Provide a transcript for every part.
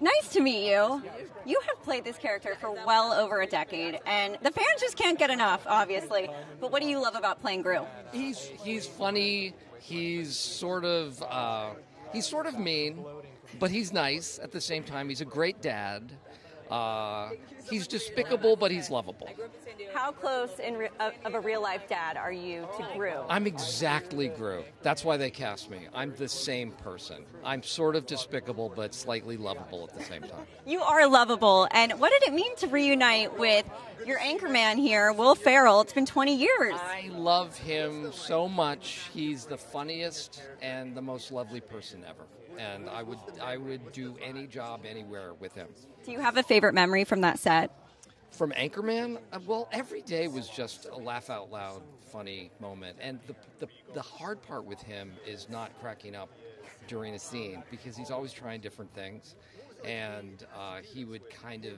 Nice to meet you. You have played this character for well over a decade, and the fans just can't get enough, obviously. But what do you love about playing Gru? He's he's funny. He's sort of uh, he's sort of mean, but he's nice at the same time. He's a great dad. Uh, he's despicable, but he's lovable. How close in re- of, of a real life dad are you to Gru? I'm exactly Gru. That's why they cast me. I'm the same person. I'm sort of despicable, but slightly lovable at the same time. You are lovable. And what did it mean to reunite with your anchorman here, Will Ferrell? It's been 20 years. I love him so much. He's the funniest and the most lovely person ever. And I would I would do any job anywhere with him. Do you have a favorite memory from that set? From Anchorman, uh, well, every day was just a laugh out loud, funny moment. And the, the, the hard part with him is not cracking up during a scene because he's always trying different things. And uh, he would kind of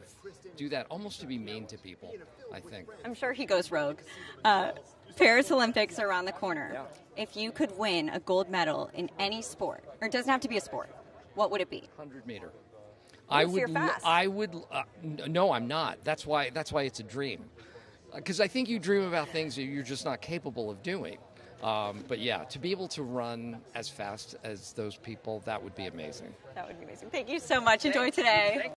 do that almost to be mean to people, I think. I'm sure he goes rogue. Uh, Paris Olympics are around the corner. If you could win a gold medal in any sport, or it doesn't have to be a sport, what would it be? 100 meter. I would. you're. I would. Uh, n- no, I'm not. That's why. That's why it's a dream. Because I think you dream about things that you're just not capable of doing. Um, but yeah, to be able to run as fast as those people, that would be amazing. That would be amazing. Thank you so much. Enjoy today.